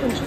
కొంచెం